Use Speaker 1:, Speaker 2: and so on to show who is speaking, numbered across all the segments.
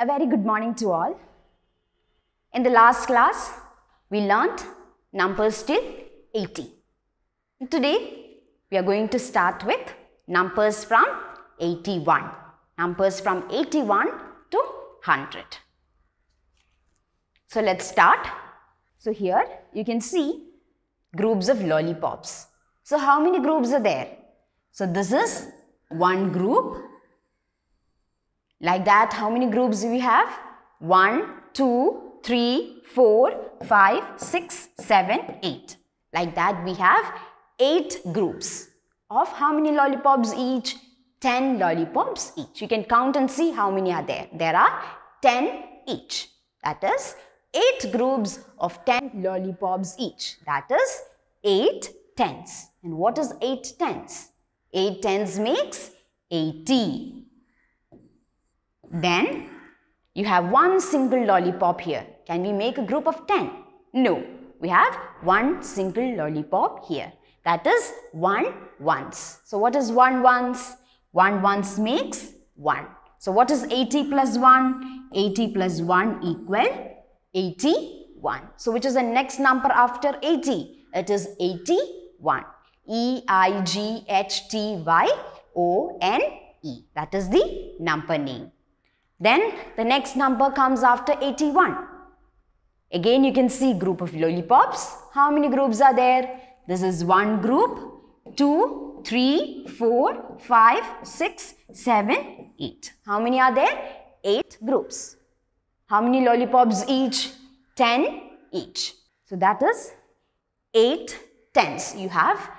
Speaker 1: A very good morning to all. In the last class, we learnt numbers till 80. Today, we are going to start with numbers from 81. Numbers from 81 to 100. So let's start. So here you can see groups of lollipops. So how many groups are there? So this is one group. Like that, how many groups do we have? One, two, three, four, five, six, seven, eight. Like that, we have eight groups of how many lollipops each? 10 lollipops each. You can count and see how many are there. There are 10 each. That is 8 groups of 10 lollipops each. That is 8 tens. And what is 8 tens? 8 tens makes 80. Then you have one single lollipop here. Can we make a group of 10? No. We have one single lollipop here. That is 1 ones. So what is 1 ones? 1 ones makes 1. So what is 80 plus 1? 80 plus 1 equal 81. So which is the next number after 80? It is 81. E-I-G-H-T-Y-O-N-E. That is the number name. Then the next number comes after 81. Again you can see group of lollipops. How many groups are there? This is one group, two, three, four, five, six, seven, eight. How many are there? Eight groups. How many lollipops each? Ten each. So that is eight tens. You have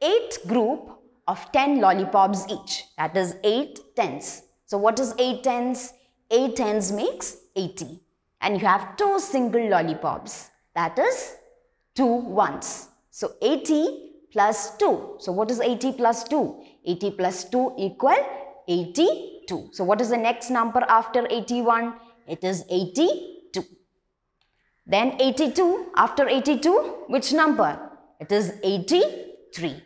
Speaker 1: eight group of ten lollipops each. That is eight tens. So what is eight tens? Eight tens makes 80. And you have two single lollipops. That is two ones. So 80 plus 2. So what is 80 plus 2? 80 plus 2 equal 82. So what is the next number after 81? It is 82. Then 82, after 82, which number? It is 83.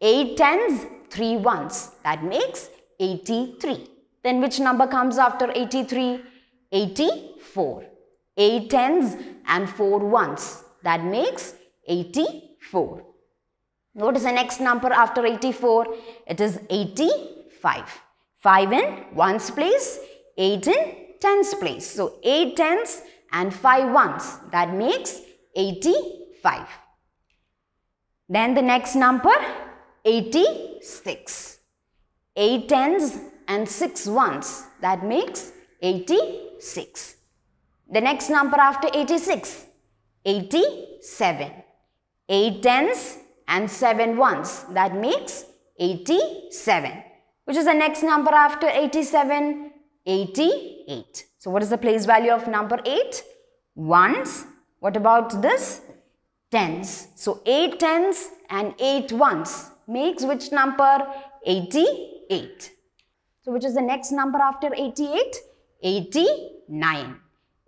Speaker 1: 8 tens, 3 ones. That makes 83. Then which number comes after 83? 84. 8 tens and 4 ones. That makes 84. What is the next number after 84? It is 85. 5 in ones place, 8 in tens place. So 8 tens and 5 ones. That makes 85. Then the next number 86. 8 tens and 6 ones. That makes 86. The next number after 86 87. 8 tens and 7 ones. That makes 87. Which is the next number after 87? 88. So what is the place value of number 8? Ones. What about this? Tens. So 8 tens and 8 ones makes which number? 88. So which is the next number after 88? 89.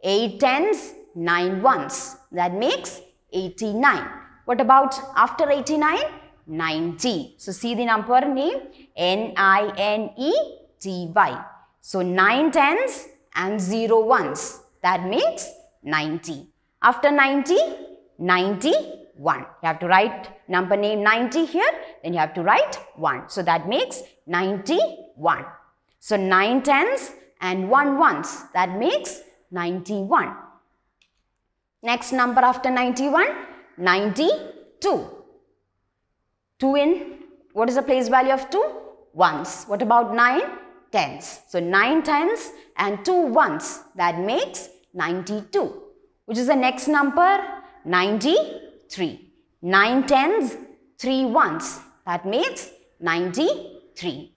Speaker 1: 8 tens, 9 ones. That makes 89. What about after 89? 90. So see the number name N-I-N-E-T-Y. So 9 tens and 0 ones. That makes 90. After 90, 91. You have to write number name 90 here. Then you have to write 1. So that makes 91. So 9 tens and 1 ones. That makes 91. Next number after 91, 92. 2 in, what is the place value of 2? Ones. What about 9? Tens. So 9 tens and 2 ones. That makes 92. Which is the next number? 93. 9 tens, 3 ones. That makes 93.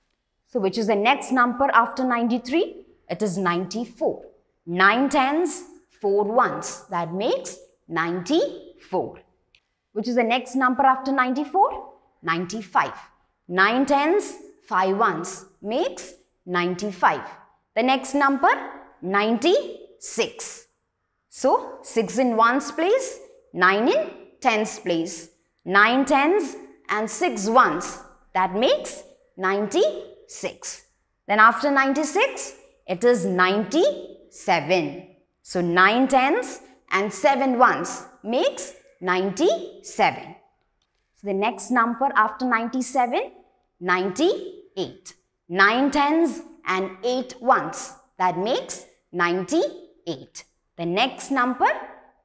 Speaker 1: So which is the next number after 93? It is 94. 9 tens, 4 ones. That makes 94. Which is the next number after 94? 95. 9 tens, 5 ones makes 95. The next number 96. So 6 in ones place, 9 in tens place. 9 tens and 6 ones. That makes 96. Then after 96, it is 97. So 9 tens and 7 ones makes 97. So the next number after 97, 98. 9 tens and 8 ones. That makes 98. The next number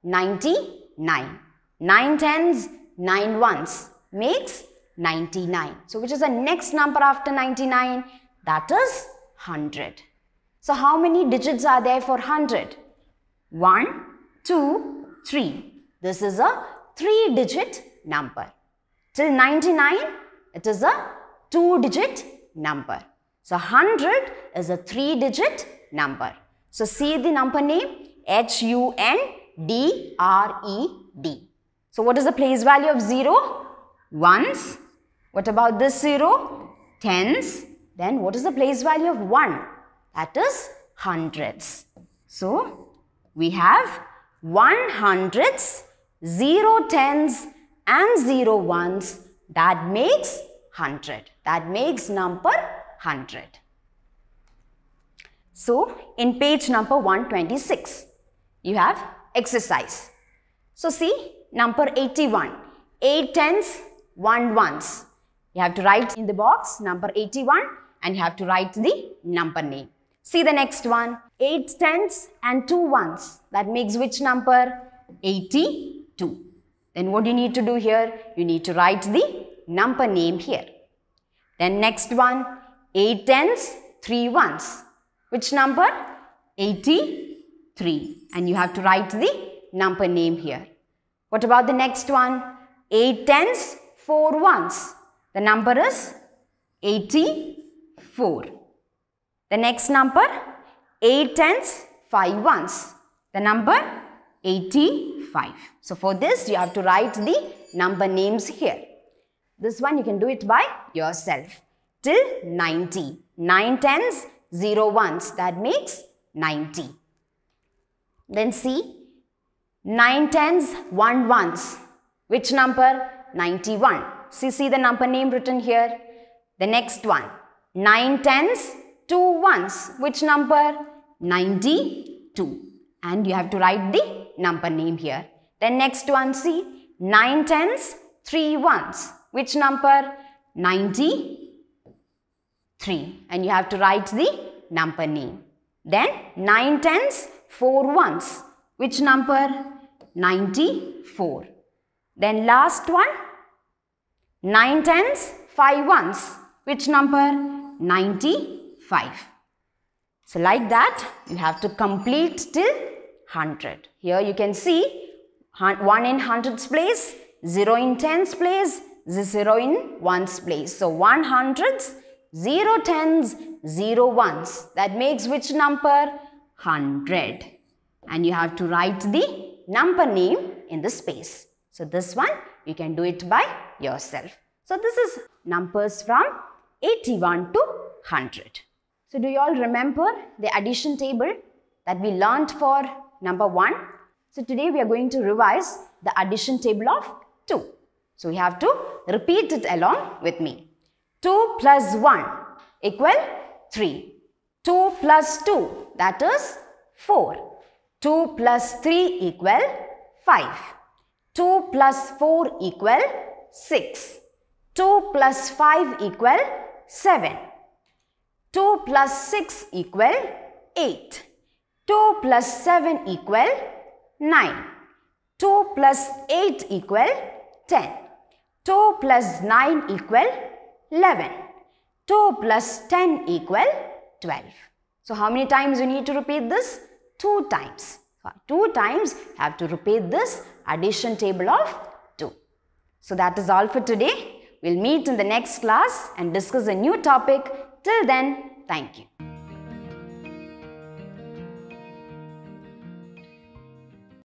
Speaker 1: 99. 9 tens, 9 ones makes 99. So which is the next number after 99? That is 100. So how many digits are there for 100? 1, 2, 3. This is a 3 digit number. Till 99, it is a 2 digit number. So 100 is a 3 digit number. So see the number name H-U-N-D-R-E-D. So what is the place value of 0? Ones. What about this 0? Tens. Then what is the place value of 1? That is hundreds. So we have 1 hundreds, 0 tens and 0 ones. That makes 100. That makes number 100. So in page number 126, you have exercise. So see number 81, 8 tens, 1 ones. You have to write in the box number 81 and you have to write the number name. See the next one, 8 tens and 2 ones. That makes which number? 82. Then what do you need to do here? You need to write the number name here. Then next one, 8 tens, 3 ones. Which number? 83. And you have to write the number name here. What about the next one? 8 tens, 4 ones. The number is 84. The next number 8 tens, 5 ones. The number 85. So for this you have to write the number names here. This one you can do it by yourself. Till 90. 9 tens, 0 ones. That makes 90. Then see 9 tens, 1 ones. Which number? 91. See, see the number name written here. The next one. 9 tens, 2 ones. Which number? 92. And you have to write the number name here. Then next one, see. 9 tens, 3 ones. Which number? 93. And you have to write the number name. Then 9 tens, 4 ones. Which number? 94. Then last one, 9 tens, 5 ones. Which number? 95. So like that, you have to complete till 100. Here you can see 1 in hundreds place, 0 in tens place, 0 in ones place. So 1 hundreds, 0 tens, 0 ones. That makes which number? 100. And you have to write the number name in the space. So this one you can do it by yourself. So this is numbers from 81 to 100. So do you all remember the addition table that we learnt for number 1? So today we are going to revise the addition table of 2. So we have to repeat it along with me. 2 plus 1 equal 3. 2 plus 2 that is 4. 2 plus 3 equal 5. 2 plus 4 equal 6. 2 plus 5 equal 7. 2 plus 6 equal 8. 2 plus 7 equal 9. 2 plus 8 equal 10. 2 plus 9 equal 11. 2 plus 10 equal 12. So how many times you need to repeat this? 2 times. Two times have to repeat this addition table of 2. So that is all for today. We'll meet in the next class and discuss a new topic. Till then, thank you.